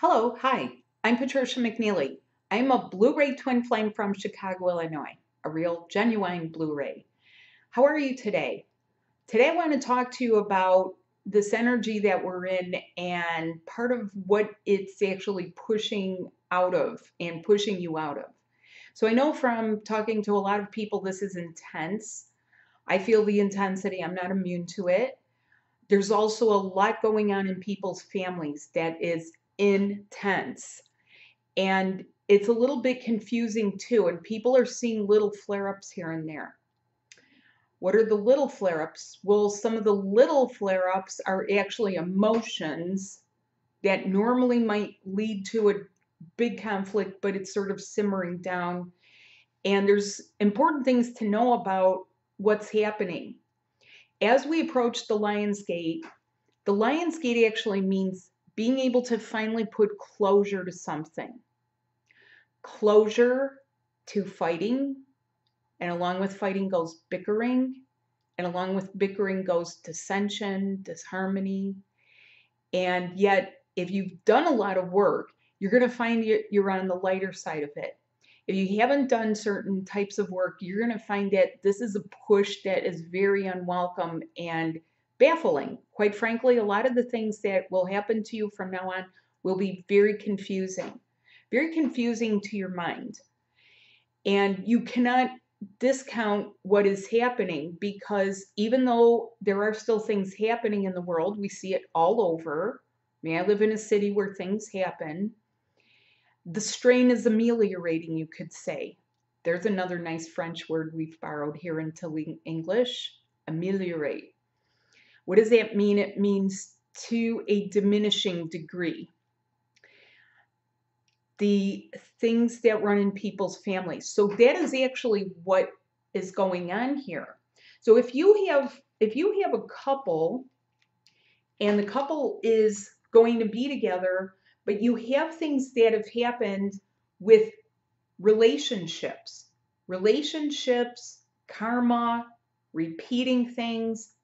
Hello, hi, I'm Patricia McNeely. I'm a Blue Ray twin flame from Chicago, Illinois, a real genuine Blue Ray. How are you today? Today I want to talk to you about this energy that we're in and part of what it's actually pushing out of and pushing you out of. So I know from talking to a lot of people this is intense. I feel the intensity, I'm not immune to it. There's also a lot going on in people's families that is intense. And it's a little bit confusing too, and people are seeing little flare ups here and there. What are the little flare ups? Well, some of the little flare ups are actually emotions that normally might lead to a big conflict, but it's sort of simmering down. And there's important things to know about what's happening. As we approach the Lion's Gate, the Lion's Gate actually means being able to finally put closure to something. Closure to fighting, and along with fighting goes bickering, and along with bickering goes dissension, disharmony. And yet, if you've done a lot of work, you're going to find you're on the lighter side of it. If you haven't done certain types of work, you're going to find that this is a push that is very unwelcome and baffling. Quite frankly, a lot of the things that will happen to you from now on will be very confusing, very confusing to your mind. And you cannot discount what is happening because even though there are still things happening in the world, we see it all over. I mean, I live in a city where things happen. The strain is ameliorating, you could say. There's another nice French word we've borrowed here into English ameliorate. What does that mean? It means to a diminishing degree. The things that run in people's families. So that is actually what is going on here. So if you have if you have a couple and the couple is going to be together, but you have things that have happened with relationships, relationships, karma, repeating things,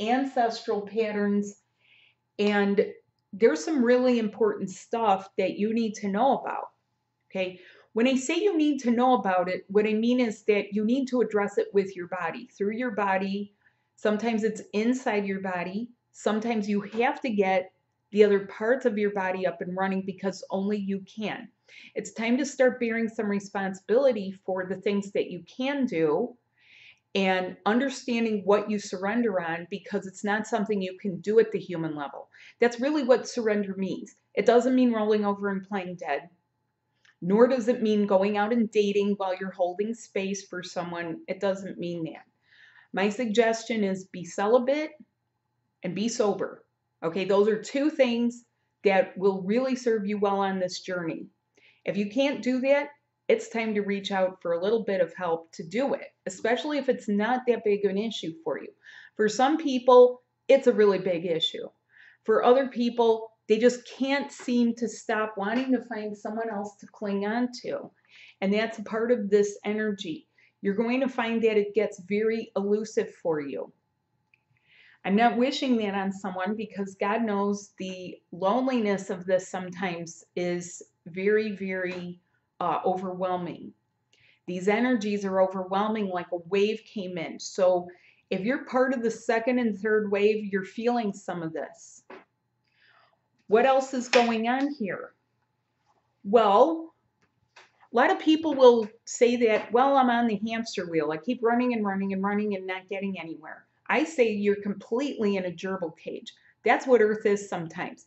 ancestral patterns, and there's some really important stuff that you need to know about. Okay. When I say you need to know about it, what I mean is that you need to address it with your body, through your body. Sometimes it's inside your body. Sometimes you have to get the other parts of your body up and running because only you can. It's time to start bearing some responsibility for the things that you can do and understanding what you surrender on because it's not something you can do at the human level. That's really what surrender means. It doesn't mean rolling over and playing dead, nor does it mean going out and dating while you're holding space for someone. It doesn't mean that. My suggestion is be celibate and be sober. Okay, those are two things that will really serve you well on this journey. If you can't do that, it's time to reach out for a little bit of help to do it, especially if it's not that big of an issue for you. For some people, it's a really big issue. For other people, they just can't seem to stop wanting to find someone else to cling on to. And that's a part of this energy. You're going to find that it gets very elusive for you. I'm not wishing that on someone because God knows the loneliness of this sometimes is very, very uh, overwhelming. These energies are overwhelming like a wave came in. So if you're part of the second and third wave, you're feeling some of this. What else is going on here? Well, a lot of people will say that, well, I'm on the hamster wheel. I keep running and running and running and not getting anywhere. I say you're completely in a gerbil cage. That's what Earth is sometimes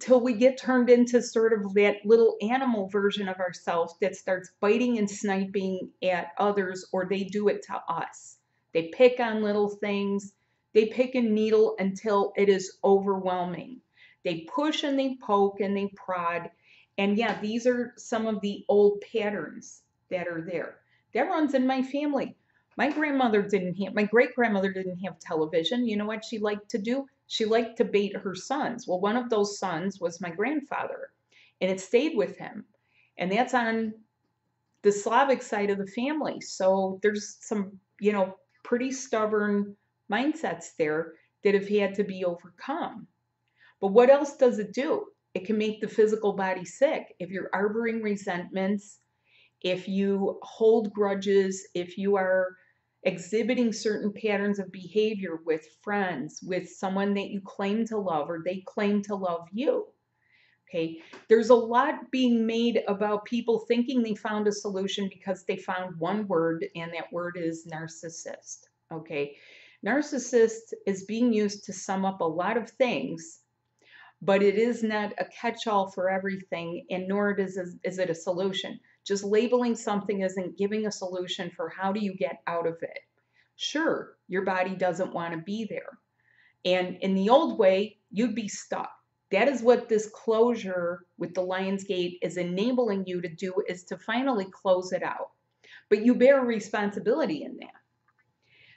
till we get turned into sort of that little animal version of ourselves that starts biting and sniping at others or they do it to us. They pick on little things, they pick a needle until it is overwhelming. They push and they poke and they prod. And yeah, these are some of the old patterns that are there. That runs in my family. My grandmother didn't have, my great grandmother didn't have television. You know what she liked to do? She liked to bait her sons. Well, one of those sons was my grandfather, and it stayed with him. And that's on the Slavic side of the family. So there's some, you know, pretty stubborn mindsets there that have had to be overcome. But what else does it do? it can make the physical body sick. If you're harboring resentments, if you hold grudges, if you are exhibiting certain patterns of behavior with friends, with someone that you claim to love or they claim to love you. Okay, there's a lot being made about people thinking they found a solution because they found one word, and that word is narcissist. Okay, narcissist is being used to sum up a lot of things, but it is not a catch all for everything, and nor is, is it a solution. Just labeling something isn't giving a solution for how do you get out of it. Sure, your body doesn't want to be there. And in the old way, you'd be stuck. That is what this closure with the Lion's Gate is enabling you to do is to finally close it out. But you bear responsibility in that.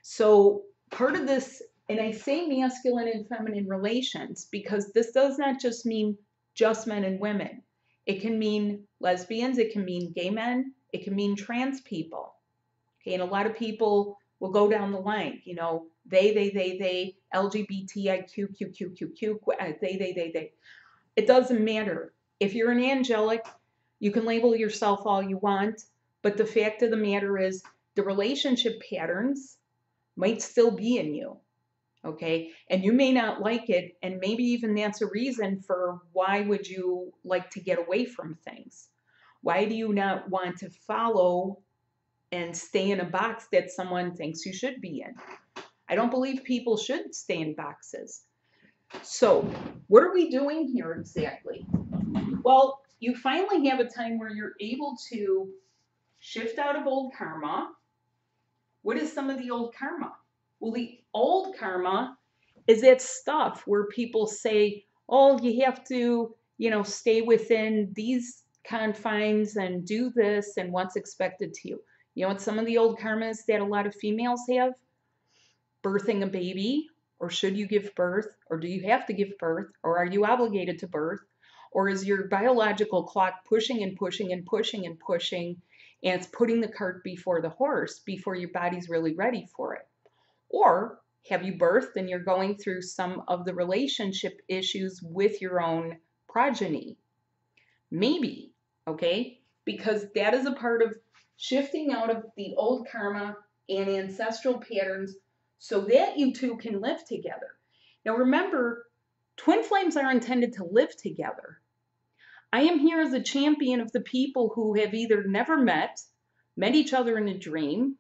So part of this, and I say masculine and feminine relations because this does not just mean just men and women. It can mean lesbians, it can mean gay men, it can mean trans people. Okay, and a lot of people will go down the line, you know, they, they, they, they, LGBTIQ, Q, Q, Q, Q, they, they, they, they. It doesn't matter. If you're an angelic, you can label yourself all you want, but the fact of the matter is the relationship patterns might still be in you okay? And you may not like it and maybe even that's a reason for why would you like to get away from things? Why do you not want to follow and stay in a box that someone thinks you should be in? I don't believe people should stay in boxes. So what are we doing here exactly? Well you finally have a time where you're able to shift out of old karma. What is some of the old karma well, the old karma is that stuff where people say, oh, you have to, you know, stay within these confines and do this and what's expected to you. You know what some of the old karmas that a lot of females have? Birthing a baby, or should you give birth, or do you have to give birth, or are you obligated to birth? Or is your biological clock pushing and pushing and pushing and pushing, and it's putting the cart before the horse before your body's really ready for it? Or have you birthed and you're going through some of the relationship issues with your own progeny? Maybe, okay? Because that is a part of shifting out of the old karma and ancestral patterns so that you two can live together. Now remember, twin flames are intended to live together. I am here as a champion of the people who have either never met, met each other in a dream,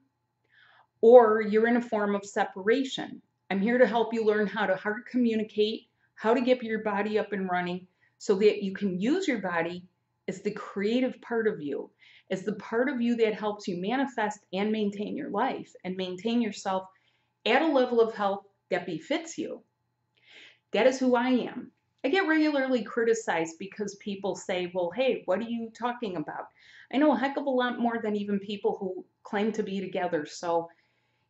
or you're in a form of separation. I'm here to help you learn how to heart communicate, how to get your body up and running so that you can use your body as the creative part of you, as the part of you that helps you manifest and maintain your life and maintain yourself at a level of health that befits you. That is who I am. I get regularly criticized because people say, well, hey, what are you talking about? I know a heck of a lot more than even people who claim to be together. So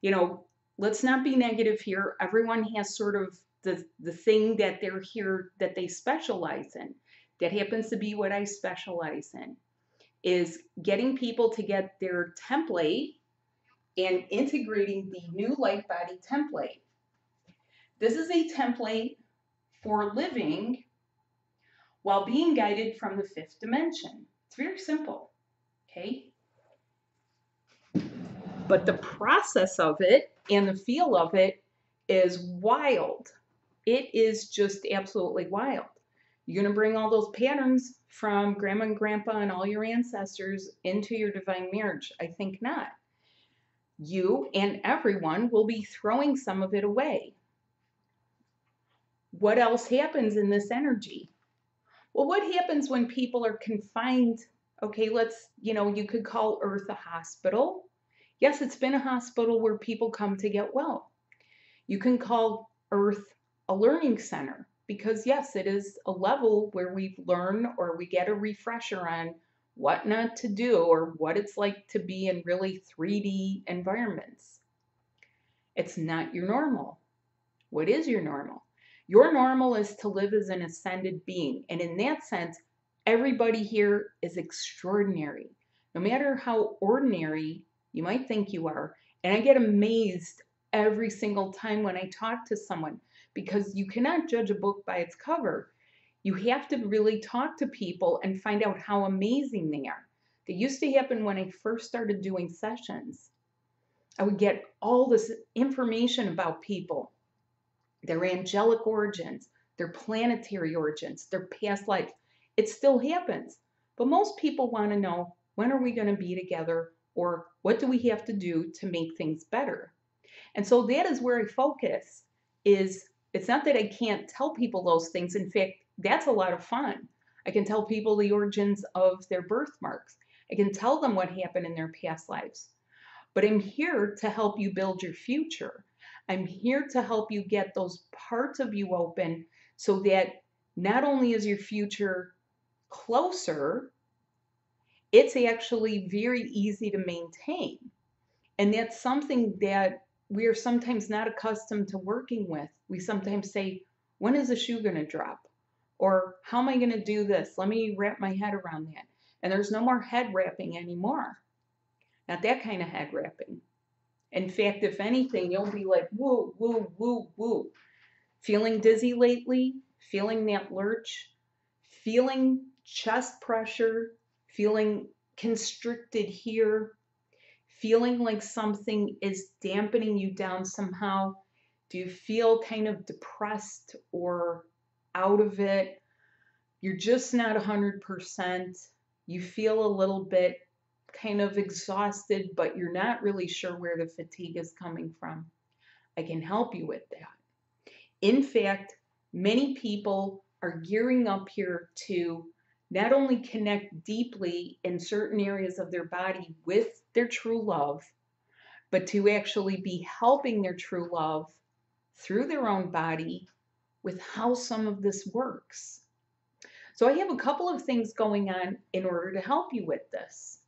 you know, let's not be negative here. Everyone has sort of the, the thing that they're here that they specialize in. That happens to be what I specialize in is getting people to get their template and integrating the new light body template. This is a template for living while being guided from the fifth dimension. It's very simple, okay? But the process of it and the feel of it is wild. It is just absolutely wild. You're going to bring all those patterns from grandma and grandpa and all your ancestors into your divine marriage? I think not. You and everyone will be throwing some of it away. What else happens in this energy? Well, what happens when people are confined? Okay, let's, you know, you could call Earth a hospital Yes, it's been a hospital where people come to get well. You can call Earth a learning center because, yes, it is a level where we learn or we get a refresher on what not to do or what it's like to be in really 3D environments. It's not your normal. What is your normal? Your normal is to live as an ascended being. And in that sense, everybody here is extraordinary. No matter how ordinary you might think you are. And I get amazed every single time when I talk to someone because you cannot judge a book by its cover. You have to really talk to people and find out how amazing they are. That used to happen when I first started doing sessions. I would get all this information about people, their angelic origins, their planetary origins, their past lives. It still happens. But most people want to know when are we going to be together or what do we have to do to make things better? And so that is where I focus is it's not that I can't tell people those things. In fact, that's a lot of fun. I can tell people the origins of their birthmarks. I can tell them what happened in their past lives. But I'm here to help you build your future. I'm here to help you get those parts of you open so that not only is your future closer, it's actually very easy to maintain. And that's something that we are sometimes not accustomed to working with. We sometimes say, when is the shoe going to drop? Or how am I going to do this? Let me wrap my head around that. And there's no more head wrapping anymore. Not that kind of head wrapping. In fact, if anything, you'll be like, woo, woo, woo, woo. Feeling dizzy lately? Feeling that lurch? Feeling chest pressure? Feeling constricted here? Feeling like something is dampening you down somehow? Do you feel kind of depressed or out of it? You're just not 100%. You feel a little bit kind of exhausted, but you're not really sure where the fatigue is coming from. I can help you with that. In fact, many people are gearing up here to not only connect deeply in certain areas of their body with their true love, but to actually be helping their true love through their own body with how some of this works. So I have a couple of things going on in order to help you with this.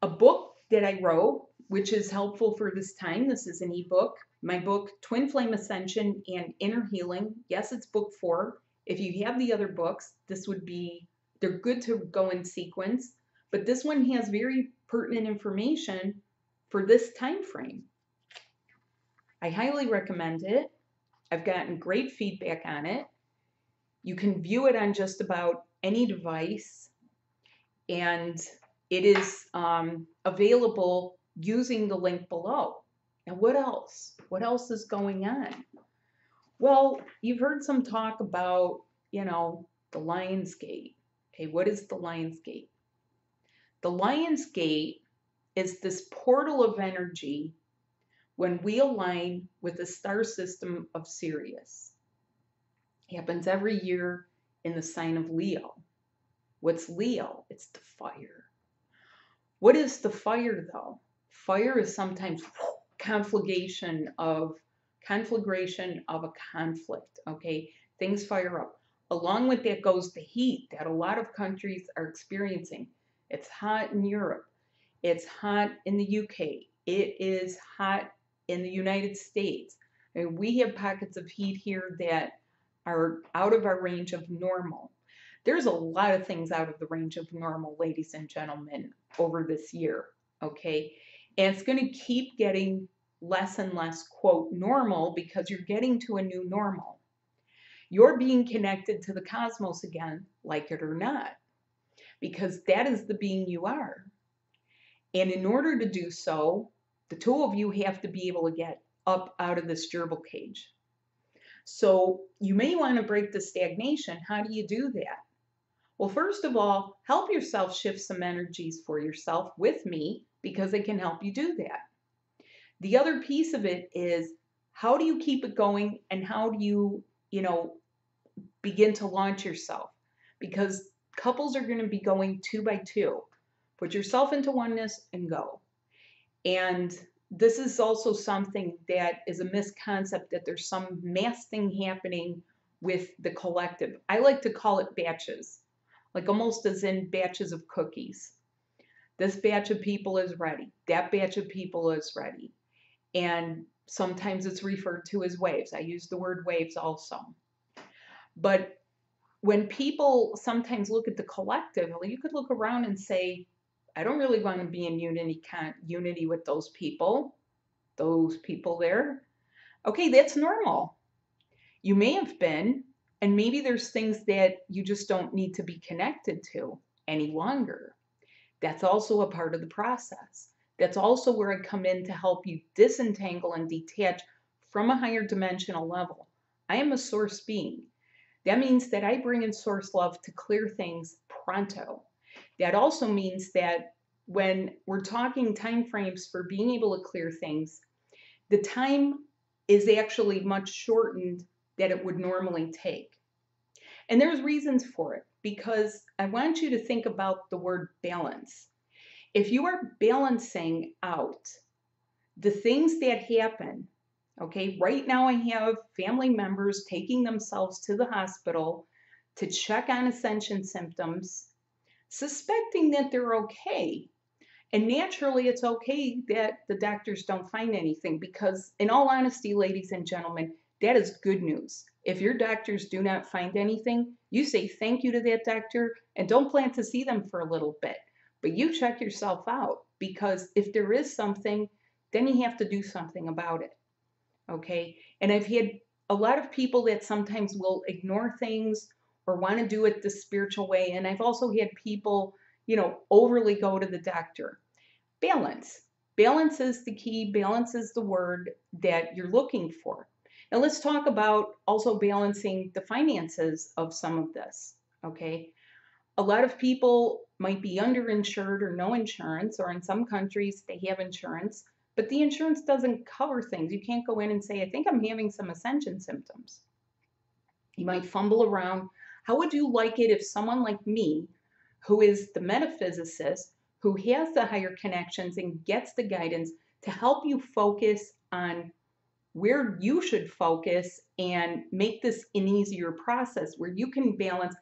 A book that I wrote, which is helpful for this time. This is an ebook. My book, Twin Flame Ascension and Inner Healing. Yes, it's book four. If you have the other books, this would be, they're good to go in sequence, but this one has very pertinent information for this time frame. I highly recommend it. I've gotten great feedback on it. You can view it on just about any device, and it is um, available using the link below. Now, what else? What else is going on? Well, you've heard some talk about, you know, the Lion's Gate. Okay, what is the Lion's Gate? The Lion's Gate is this portal of energy when we align with the star system of Sirius. It happens every year in the sign of Leo. What's Leo? It's the fire. What is the fire though? Fire is sometimes conflagration of conflagration of a conflict, okay? Things fire up. Along with that goes the heat that a lot of countries are experiencing. It's hot in Europe. It's hot in the UK. It is hot in the United States. And we have pockets of heat here that are out of our range of normal. There's a lot of things out of the range of normal, ladies and gentlemen, over this year, okay? And it's going to keep getting less and less, quote, normal because you're getting to a new normal. You're being connected to the cosmos again, like it or not, because that is the being you are. And in order to do so, the two of you have to be able to get up out of this gerbil cage. So you may want to break the stagnation. How do you do that? Well, first of all, help yourself shift some energies for yourself with me because it can help you do that. The other piece of it is how do you keep it going and how do you, you know, begin to launch yourself? Because couples are going to be going two by two. Put yourself into oneness and go. And this is also something that is a misconcept that there's some mass thing happening with the collective. I like to call it batches, like almost as in batches of cookies. This batch of people is ready. That batch of people is ready. And sometimes it's referred to as waves. I use the word waves also. But when people sometimes look at the collective, well, you could look around and say, I don't really want to be in unity unity with those people. Those people there. Okay, that's normal. You may have been, And maybe there's things that you just don't need to be connected to any longer. That's also a part of the process. That's also where I come in to help you disentangle and detach from a higher dimensional level. I am a source being. That means that I bring in source love to clear things pronto. That also means that when we're talking time frames for being able to clear things, the time is actually much shortened that it would normally take. And there's reasons for it because I want you to think about the word balance. If you are balancing out the things that happen, okay, right now I have family members taking themselves to the hospital to check on ascension symptoms, suspecting that they're okay. And naturally, it's okay that the doctors don't find anything because, in all honesty, ladies and gentlemen, that is good news. If your doctors do not find anything, you say thank you to that doctor and don't plan to see them for a little bit. But you check yourself out because if there is something, then you have to do something about it. Okay? And I've had a lot of people that sometimes will ignore things or want to do it the spiritual way. And I've also had people, you know, overly go to the doctor. Balance. Balance is the key, balance is the word that you're looking for. Now let's talk about also balancing the finances of some of this, okay? A lot of people might be underinsured or no insurance, or in some countries they have insurance, but the insurance doesn't cover things. You can't go in and say, I think I'm having some ascension symptoms. You might fumble around. How would you like it if someone like me, who is the metaphysicist, who has the higher connections and gets the guidance to help you focus on where you should focus and make this an easier process where you can balance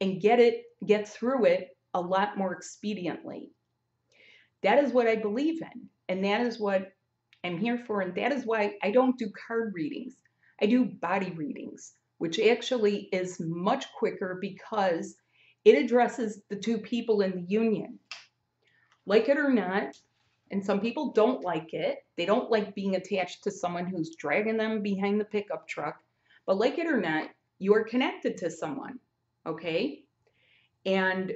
and get it get through it a lot more expediently that is what i believe in and that is what i'm here for and that is why i don't do card readings i do body readings which actually is much quicker because it addresses the two people in the union like it or not and some people don't like it. They don't like being attached to someone who's dragging them behind the pickup truck. But like it or not, you are connected to someone, okay? And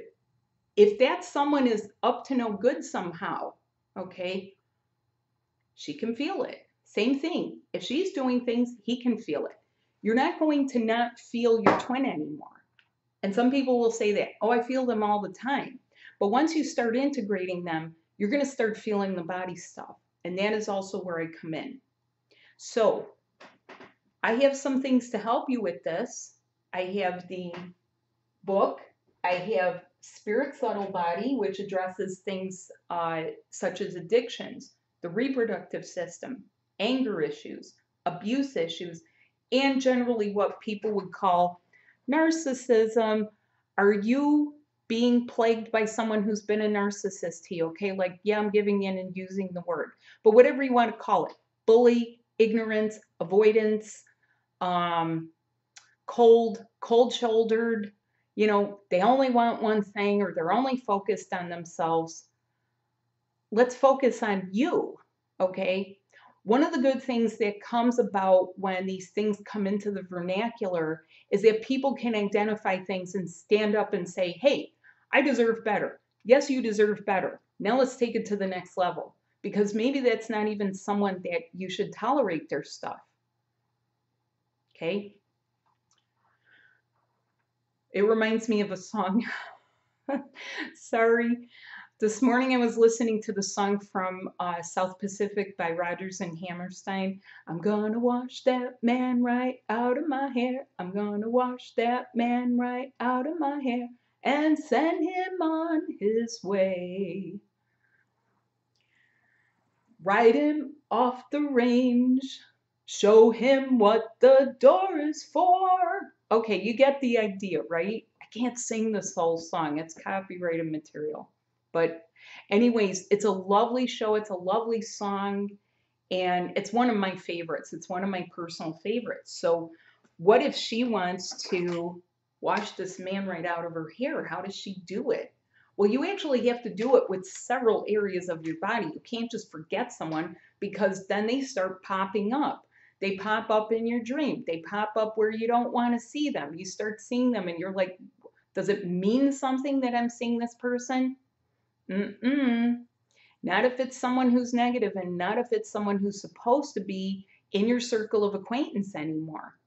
if that someone is up to no good somehow, okay, she can feel it. Same thing. If she's doing things, he can feel it. You're not going to not feel your twin anymore. And some people will say that, oh, I feel them all the time. But once you start integrating them, you're going to start feeling the body stuff. And that is also where I come in. So I have some things to help you with this. I have the book. I have Spirit Subtle Body, which addresses things uh, such as addictions, the reproductive system, anger issues, abuse issues, and generally what people would call narcissism. Are you being plagued by someone who's been a narcissist to you, okay? Like, yeah, I'm giving in and using the word, but whatever you want to call it bully, ignorance, avoidance, um, cold, cold shouldered, you know, they only want one thing or they're only focused on themselves. Let's focus on you, okay? One of the good things that comes about when these things come into the vernacular is that people can identify things and stand up and say, hey, I deserve better. Yes, you deserve better. Now let's take it to the next level because maybe that's not even someone that you should tolerate their stuff. Okay? It reminds me of a song. Sorry. This morning I was listening to the song from uh, South Pacific by Rodgers and Hammerstein. I'm gonna wash that man right out of my hair. I'm gonna wash that man right out of my hair and send him on his way. Ride him off the range, show him what the door is for. Okay, you get the idea, right? I can't sing this whole song, it's copyrighted material. But, anyways, it's a lovely show, it's a lovely song, and it's one of my favorites. It's one of my personal favorites. So, what if she wants to wash this man right out of her hair. How does she do it? Well, you actually have to do it with several areas of your body. You can't just forget someone because then they start popping up. They pop up in your dream. They pop up where you don't want to see them. You start seeing them and you're like, does it mean something that I'm seeing this person? Mm-mm. Not if it's someone who's negative and not if it's someone who's supposed to be in your circle of acquaintance anymore.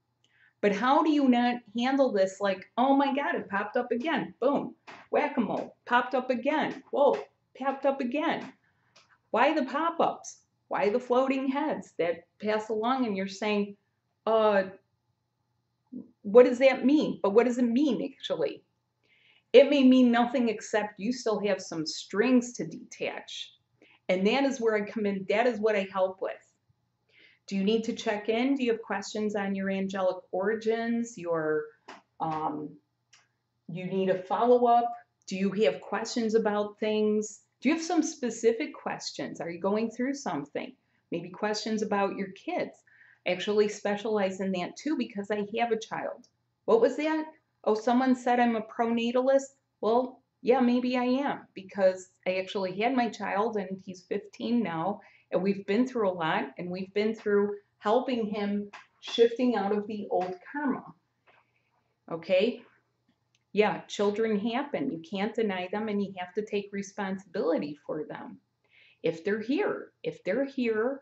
But how do you not handle this like, oh my God, it popped up again. Boom. Whack-a-mole. Popped up again. Whoa. Popped up again. Why the pop-ups? Why the floating heads that pass along and you're saying, uh, what does that mean? But what does it mean actually? It may mean nothing except you still have some strings to detach. And that is where I come in. That is what I help with. Do you need to check in? Do you have questions on your angelic origins? Your um, you need a follow up? Do you have questions about things? Do you have some specific questions? Are you going through something? Maybe questions about your kids. I actually specialize in that too because I have a child. What was that? Oh, someone said I'm a pronatalist. Well, yeah, maybe I am because I actually had my child and he's 15 now and we've been through a lot and we've been through helping him shifting out of the old karma. Okay? Yeah, children happen. You can't deny them and you have to take responsibility for them. If they're here, if they're here,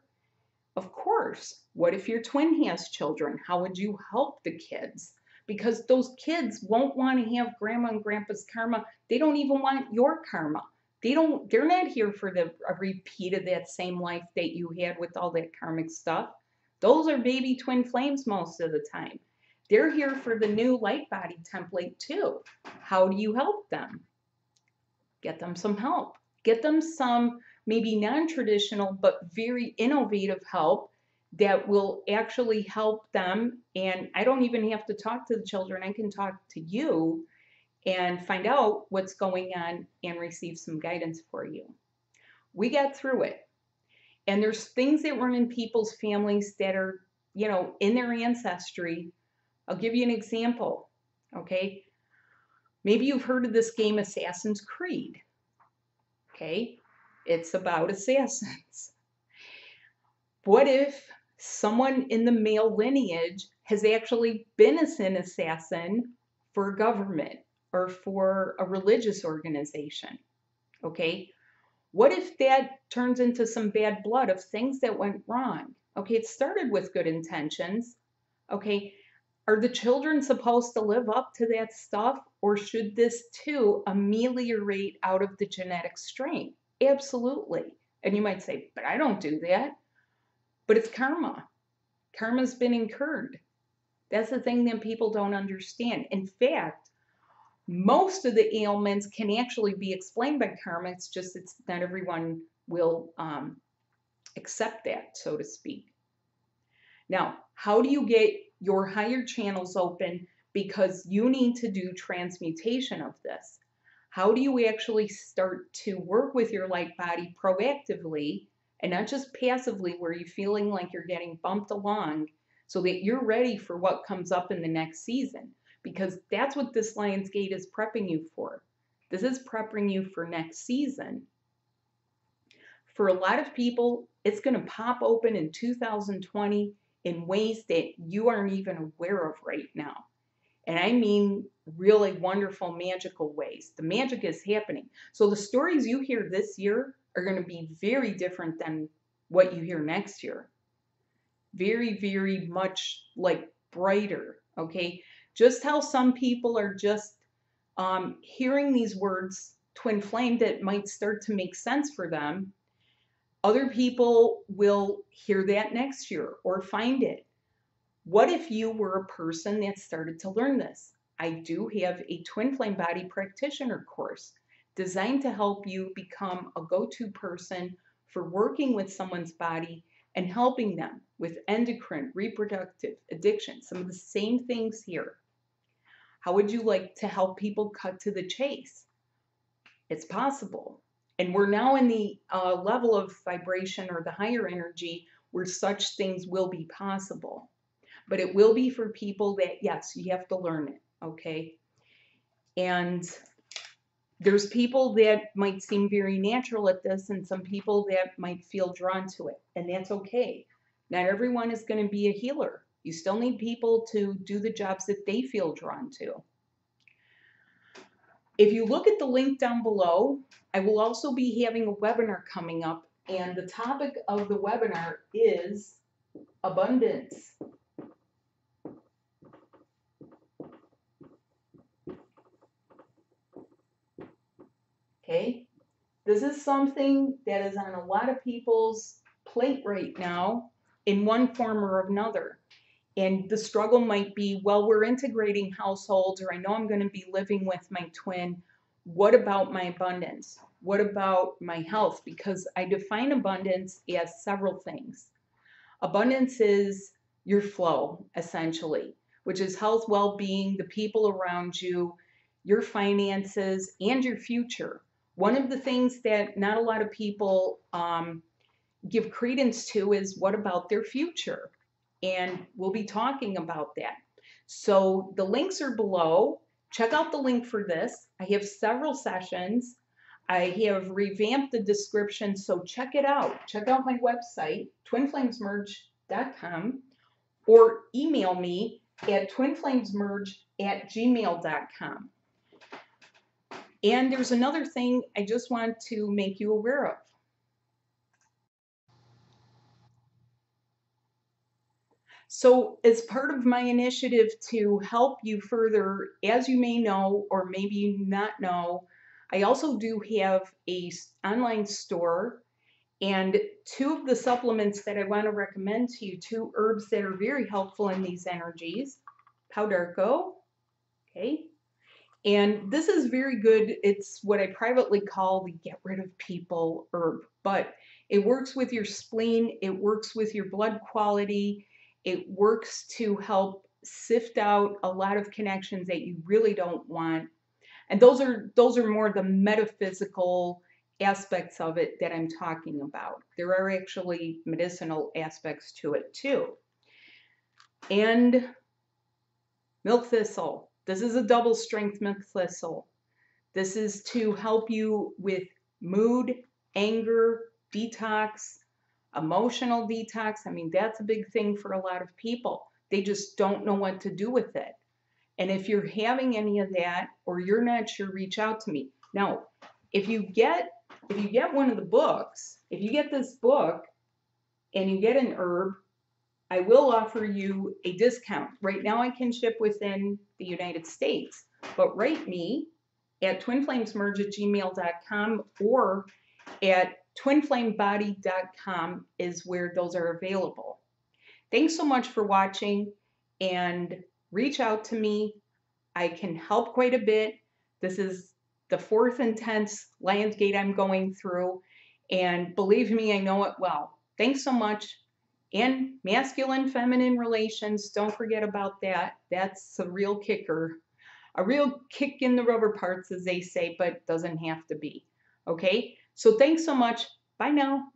of course. What if your twin has children? How would you help the kids? Because those kids won't want to have grandma and grandpa's karma. They don't even want your karma they don't they're not here for the a repeat of that same life that you had with all that karmic stuff those are baby twin flames most of the time they're here for the new light body template too how do you help them get them some help get them some maybe non-traditional but very innovative help that will actually help them and i don't even have to talk to the children i can talk to you and find out what's going on and receive some guidance for you. We got through it. And there's things that run in people's families that are, you know, in their ancestry. I'll give you an example, okay? Maybe you've heard of this game Assassin's Creed. Okay? It's about assassins. What if someone in the male lineage has actually been an assassin for a government or for a religious organization. Okay? What if that turns into some bad blood of things that went wrong? Okay, it started with good intentions. Okay, are the children supposed to live up to that stuff or should this too ameliorate out of the genetic strain? Absolutely. And you might say, but I don't do that. But it's karma. Karma's been incurred. That's the thing that people don't understand. In fact, most of the ailments can actually be explained by karma. It's just it's not everyone will um, accept that, so to speak. Now, how do you get your higher channels open? Because you need to do transmutation of this. How do you actually start to work with your light body proactively and not just passively where you're feeling like you're getting bumped along so that you're ready for what comes up in the next season? because that's what this Lion's Gate is prepping you for. This is prepping you for next season. For a lot of people, it's going to pop open in 2020 in ways that you aren't even aware of right now. And I mean really wonderful, magical ways. The magic is happening. So the stories you hear this year are going to be very different than what you hear next year. Very, very much like brighter, okay? Just how some people are just um, hearing these words, twin flame, that might start to make sense for them. Other people will hear that next year or find it. What if you were a person that started to learn this? I do have a twin flame body practitioner course designed to help you become a go to person for working with someone's body and helping them with endocrine, reproductive, addiction, some of the same things here. How would you like to help people cut to the chase? It's possible. And we're now in the uh, level of vibration or the higher energy where such things will be possible. But it will be for people that, yes, you have to learn it, okay? And there's people that might seem very natural at this and some people that might feel drawn to it, and that's okay. Not everyone is going to be a healer. You still need people to do the jobs that they feel drawn to. If you look at the link down below, I will also be having a webinar coming up, and the topic of the webinar is abundance. Okay, this is something that is on a lot of people's plate right now in one form or another. And the struggle might be, well, we're integrating households, or I know I'm going to be living with my twin. What about my abundance? What about my health? Because I define abundance as several things. Abundance is your flow, essentially, which is health, well being, the people around you, your finances, and your future. One of the things that not a lot of people um, give credence to is what about their future? And we'll be talking about that. So the links are below. Check out the link for this. I have several sessions. I have revamped the description, so check it out. Check out my website, twinflamesmerge.com, or email me at twinflamesmerge at gmail.com. And there's another thing I just want to make you aware of. So, as part of my initiative to help you further, as you may know or maybe not know, I also do have a online store and two of the supplements that I want to recommend to you, two herbs that are very helpful in these energies, Pau d'Arco, okay, and this is very good. It's what I privately call the get rid of people herb, but it works with your spleen, it works with your blood quality, it works to help sift out a lot of connections that you really don't want. And those are those are more the metaphysical aspects of it that I'm talking about. There are actually medicinal aspects to it too. And milk thistle. This is a double strength milk thistle. This is to help you with mood, anger, detox, emotional detox. I mean, that's a big thing for a lot of people. They just don't know what to do with it. And if you're having any of that or you're not sure, reach out to me. Now, if you get if you get one of the books, if you get this book and you get an herb I will offer you a discount. Right now I can ship within the United States, but write me at twinflamesmerge at gmail.com or at twinflamebody.com is where those are available. Thanks so much for watching and reach out to me. I can help quite a bit. This is the fourth intense Lionsgate I'm going through, and believe me, I know it well. Thanks so much and masculine feminine relations don't forget about that that's a real kicker a real kick in the rubber parts as they say but doesn't have to be okay so thanks so much. Bye now